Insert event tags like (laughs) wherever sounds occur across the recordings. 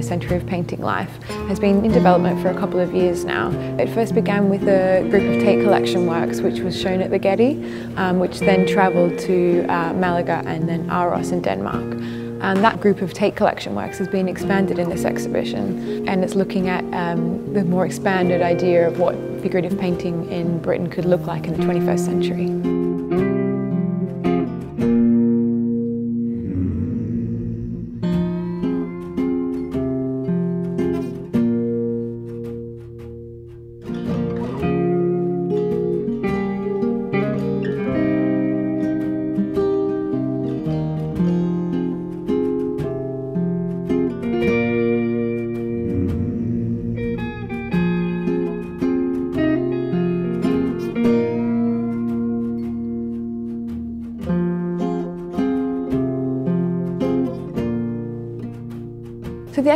A Century of Painting Life has been in development for a couple of years now. It first began with a group of Tate collection works which was shown at the Getty, um, which then travelled to uh, Malaga and then Aarhus in Denmark. And that group of Tate collection works has been expanded in this exhibition and it's looking at um, the more expanded idea of what figurative painting in Britain could look like in the 21st century.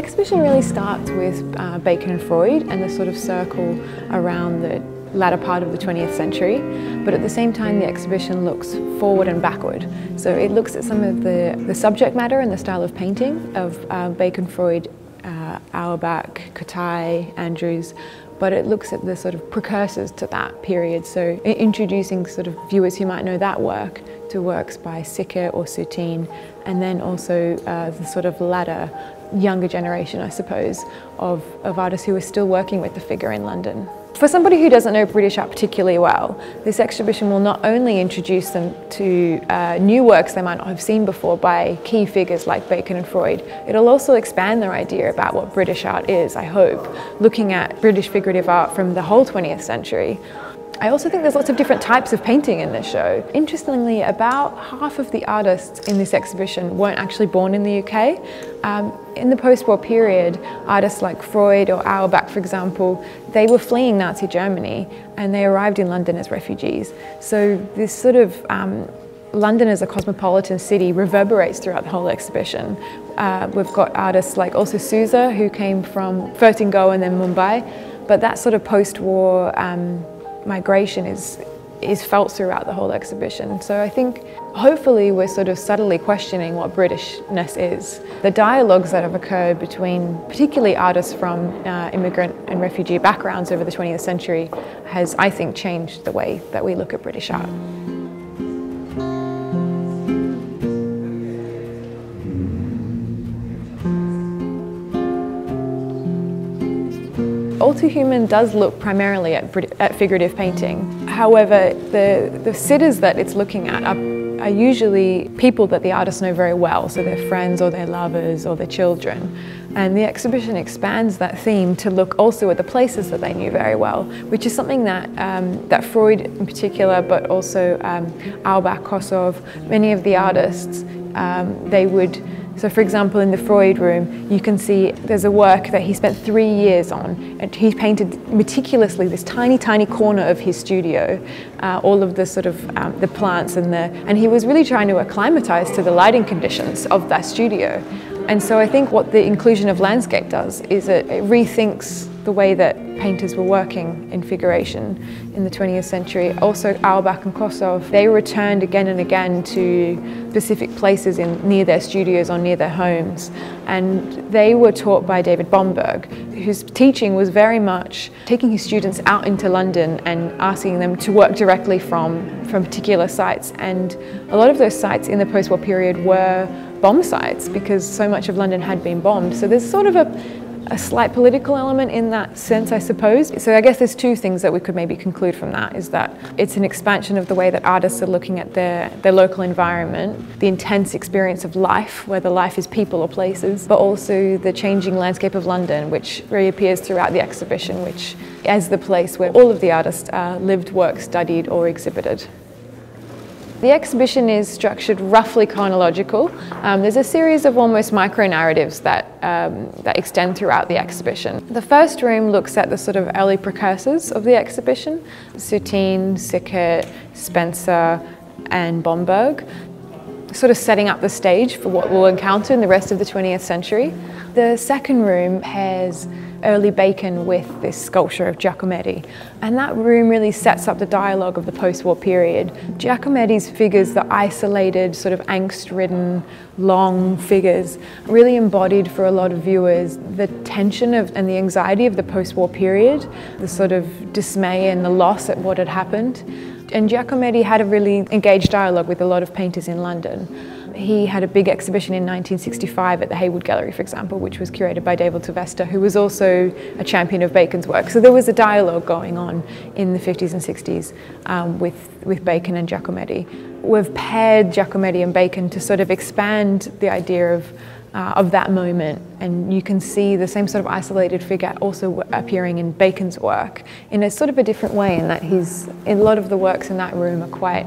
Exhibition really starts with uh, Bacon and Freud and the sort of circle around the latter part of the 20th century, but at the same time the exhibition looks forward and backward. So it looks at some of the, the subject matter and the style of painting of uh, Bacon, Freud, uh, Auerbach, Kitaj, Andrews, but it looks at the sort of precursors to that period. So introducing sort of viewers who might know that work to works by Sickert or Soutine, and then also uh, the sort of latter younger generation, I suppose, of, of artists who are still working with the figure in London. For somebody who doesn't know British art particularly well, this exhibition will not only introduce them to uh, new works they might not have seen before by key figures like Bacon and Freud, it'll also expand their idea about what British art is, I hope, looking at British figurative art from the whole 20th century. I also think there's lots of different types of painting in this show. Interestingly, about half of the artists in this exhibition weren't actually born in the UK. Um, in the post-war period, artists like Freud or Auerbach, for example, they were fleeing Nazi Germany and they arrived in London as refugees. So this sort of um, London as a cosmopolitan city reverberates throughout the whole exhibition. Uh, we've got artists like also Souza, who came from first in Goa and then Mumbai, but that sort of post-war um, migration is is felt throughout the whole exhibition. So I think hopefully we're sort of subtly questioning what Britishness is. The dialogues that have occurred between particularly artists from uh, immigrant and refugee backgrounds over the 20th century has, I think, changed the way that we look at British art. All Too Human does look primarily at, at figurative painting. However, the, the sitters that it's looking at are, are usually people that the artists know very well, so their friends or their lovers or their children. And the exhibition expands that theme to look also at the places that they knew very well, which is something that, um, that Freud in particular, but also um, Auerbach, Kossoff, many of the artists, um, they would so for example, in the Freud room, you can see there's a work that he spent three years on. And he painted meticulously this tiny, tiny corner of his studio, uh, all of the sort of um, the plants and the, and he was really trying to acclimatize to the lighting conditions of that studio. And so I think what the inclusion of landscape does is it, it rethinks the way that painters were working in figuration in the 20th century. Also Auerbach and Kossoff, they returned again and again to specific places in, near their studios or near their homes. And they were taught by David Bomberg, whose teaching was very much taking his students out into London and asking them to work directly from, from particular sites. And a lot of those sites in the post-war period were bomb sites because so much of London had been bombed. So there's sort of a, a slight political element in that sense, I suppose. So I guess there's two things that we could maybe conclude from that is that it's an expansion of the way that artists are looking at their, their local environment, the intense experience of life, whether life is people or places, but also the changing landscape of London, which reappears throughout the exhibition, which as the place where all of the artists uh, lived, worked, studied or exhibited. The exhibition is structured roughly chronological. Um, there's a series of almost micro-narratives that, um, that extend throughout the exhibition. The first room looks at the sort of early precursors of the exhibition, Soutine, Sickert, Spencer and Bomberg, sort of setting up the stage for what we'll encounter in the rest of the 20th century. The second room has early Bacon with this sculpture of Giacometti. And that room really sets up the dialogue of the post-war period. Giacometti's figures, the isolated, sort of angst-ridden, long figures, really embodied for a lot of viewers the tension of, and the anxiety of the post-war period, the sort of dismay and the loss at what had happened. And Giacometti had a really engaged dialogue with a lot of painters in London. He had a big exhibition in 1965 at the Hayward Gallery, for example, which was curated by David Sylvester, who was also a champion of Bacon's work. So there was a dialogue going on in the 50s and 60s um, with, with Bacon and Giacometti. We've paired Giacometti and Bacon to sort of expand the idea of uh, of that moment. And you can see the same sort of isolated figure also appearing in Bacon's work in a sort of a different way in that he's, in a lot of the works in that room are quite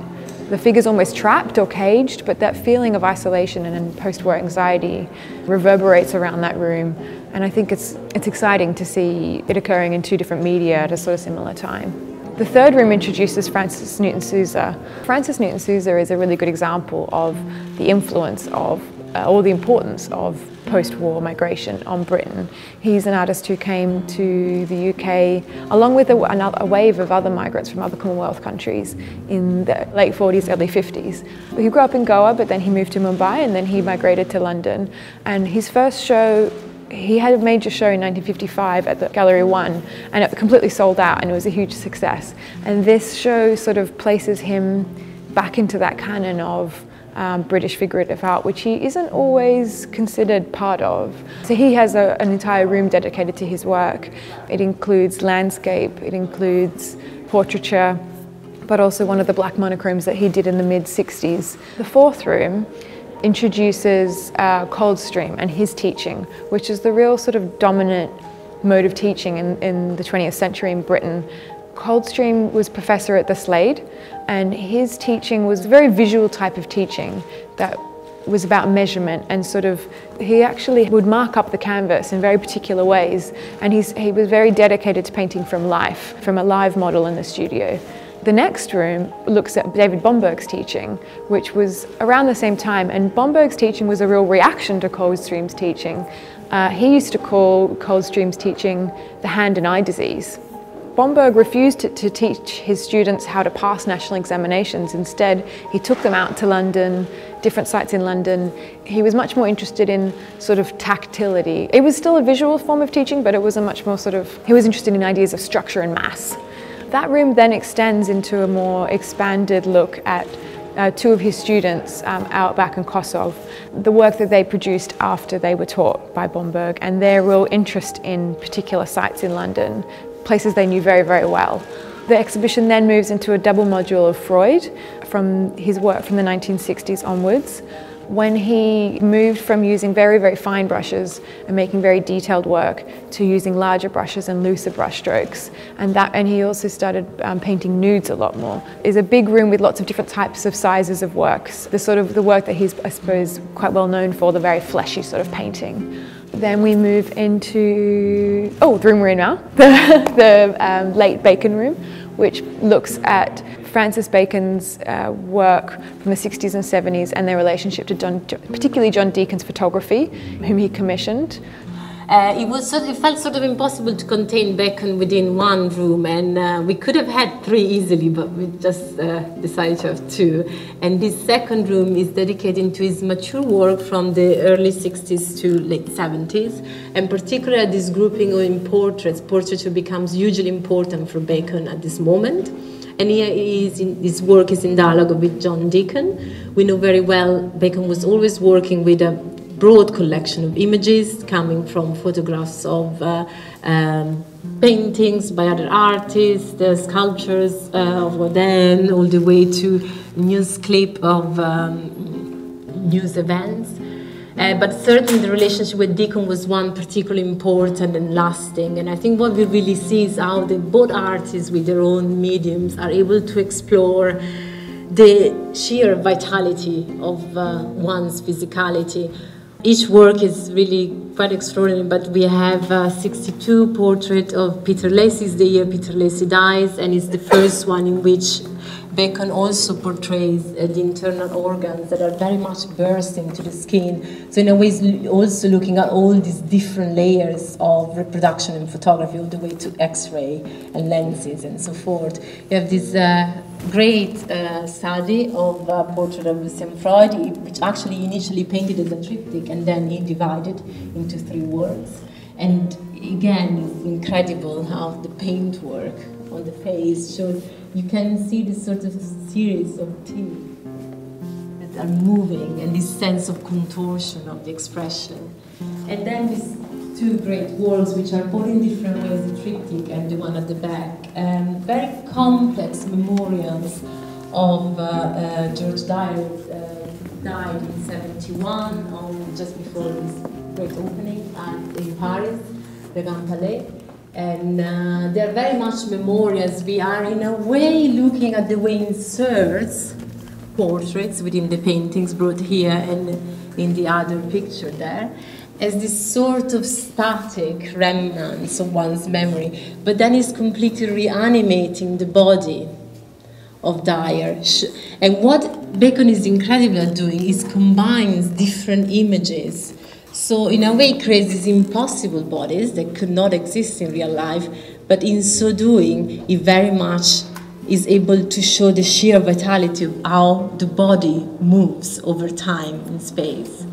the figure's almost trapped or caged, but that feeling of isolation and post-war anxiety reverberates around that room. And I think it's, it's exciting to see it occurring in two different media at a sort of similar time. The third room introduces Francis Newton Souza. Francis Newton Souza is a really good example of the influence of uh, or the importance of post-war migration on Britain. He's an artist who came to the UK along with a, another, a wave of other migrants from other Commonwealth countries in the late 40s, early 50s. He grew up in Goa, but then he moved to Mumbai and then he migrated to London. And his first show he had a major show in 1955 at the Gallery One and it completely sold out and it was a huge success. And this show sort of places him back into that canon of um, British figurative art, which he isn't always considered part of. So he has a, an entire room dedicated to his work. It includes landscape, it includes portraiture, but also one of the black monochromes that he did in the mid 60s. The fourth room introduces uh, Coldstream and his teaching, which is the real sort of dominant mode of teaching in, in the 20th century in Britain. Coldstream was professor at the Slade and his teaching was a very visual type of teaching that was about measurement and sort of he actually would mark up the canvas in very particular ways and he's, he was very dedicated to painting from life, from a live model in the studio. The next room looks at David Bomberg's teaching, which was around the same time, and Bomberg's teaching was a real reaction to Coldstream's teaching. Uh, he used to call Coldstream's teaching the hand and eye disease Bomberg refused to, to, teach his students how to pass national examinations. Instead, he took them out to London, different sites in London. He was much more interested in sort of tactility. It was still a visual form of teaching, but it was a much more sort of, he was interested in ideas of structure and mass. That room then extends into a more expanded look at uh, two of his students, um, back in Kossoff, the work that they produced after they were taught by Bomberg and their real interest in particular sites in London, places they knew very, very well. The exhibition then moves into a double module of Freud from his work from the 1960s onwards when he moved from using very, very fine brushes and making very detailed work to using larger brushes and looser brush strokes. And, that, and he also started um, painting nudes a lot more. There's a big room with lots of different types of sizes of works. The sort of the work that he's, I suppose, quite well known for, the very fleshy sort of painting. Then we move into, oh, the room we're in now, (laughs) the, the um, late Bacon room, which looks at Francis Bacon's uh, work from the 60s and 70s and their relationship to John, particularly John Deakin's photography, whom he commissioned. Uh, it was sort of, it felt sort of impossible to contain Bacon within one room, and uh, we could have had three easily, but we just uh, decided to have two. And this second room is dedicated to his mature work from the early 60s to late 70s, and particularly this grouping in portraits. Portraiture becomes hugely important for Bacon at this moment. And here is in, his work is in dialogue with John Deakin. We know very well Bacon was always working with a broad collection of images coming from photographs of uh, um, paintings by other artists, the sculptures uh, of Rodin, all the way to news clip of um, news events. Uh, but certainly the relationship with Deakin was one particularly important and lasting. And I think what we really see is how the both artists with their own mediums are able to explore the sheer vitality of uh, one's physicality each work is really quite extraordinary, but we have uh, 62 portraits of Peter Lacy. It's the year Peter Lacy dies, and it's the first one in which Bacon also portrays uh, the internal organs that are very much bursting to the skin. So in a way, also looking at all these different layers of reproduction in photography, all the way to X-ray and lenses and so forth. You have this uh, great uh, study of a portrait of Lucian Freud, which actually initially painted as a triptych, and then he divided into three works. And again, it's incredible how the paintwork on the face shows you can see this sort of series of teeth that are moving and this sense of contortion of the expression. And then these two great walls, which are both in different ways, the triptych and the one at the back, um, very complex memorials of uh, uh, George Dyer, uh, died in 71, on, just before this great opening at, in Paris, the Grand Palais and uh, they're very much memorials. We are, in a way, looking at the way inserts portraits within the paintings brought here and in the other picture there as this sort of static remnants of one's memory, but then is completely reanimating the body of Dyer. And what Bacon is incredible at doing is combines different images so in a way, it creates these impossible bodies that could not exist in real life, but in so doing, it very much is able to show the sheer vitality of how the body moves over time in space.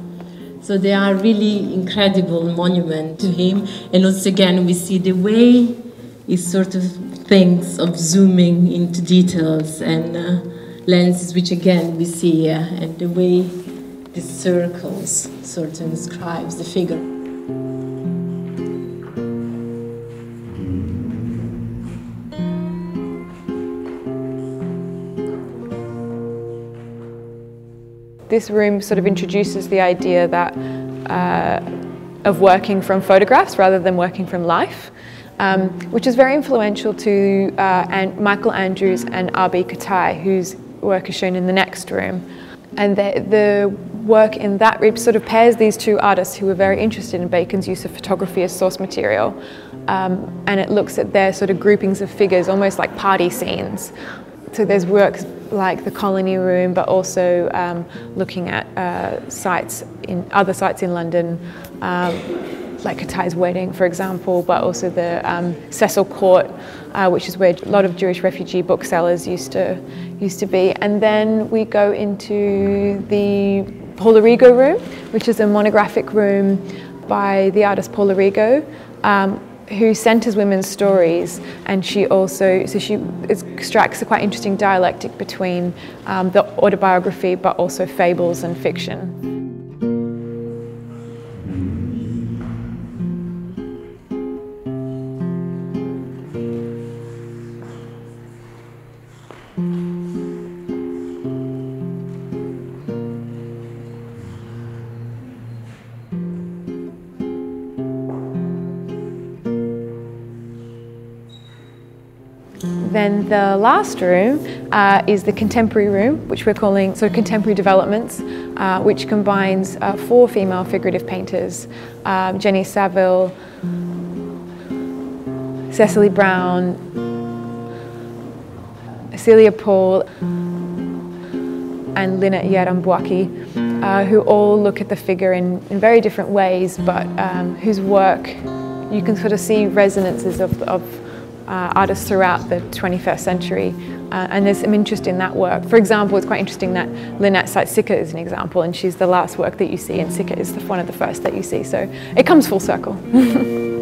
So they are really incredible monument to him. And once again, we see the way he sort of thinks of zooming into details and uh, lenses, which again we see here, and the way the circles sort of describes the figure. This room sort of introduces the idea that uh, of working from photographs rather than working from life, um, which is very influential to uh, Michael Andrews and R.B. Kitaj, whose work is shown in the next room. And the, the work in that it sort of pairs these two artists who were very interested in Bacon's use of photography as source material. Um, and it looks at their sort of groupings of figures, almost like party scenes. So there's works like the Colony Room, but also um, looking at uh, sites in other sites in London, um, like Kitaj's wedding, for example, but also the um, Cecil Court, uh, which is where a lot of Jewish refugee booksellers used to used to be. And then we go into the Paula Rego room, which is a monographic room by the artist Paula Rego, um, who centers women's stories. And she also, so she strikes a quite interesting dialectic between um, the autobiography but also fables and fiction. Then the last room uh, is the contemporary room, which we're calling sort of contemporary developments, uh, which combines uh, four female figurative painters, um, Jenny Saville, Cecily Brown, Celia Paul, and Lynette Yiadom-Boakye, uh, who all look at the figure in, in very different ways, but um, whose work you can sort of see resonances of, of uh, artists throughout the 21st century. Uh, and there's some interest in that work. For example, it's quite interesting that Lynette cites Sickert as an example, and she's the last work that you see, and Sickert is the, one of the first that you see. So it comes full circle. (laughs)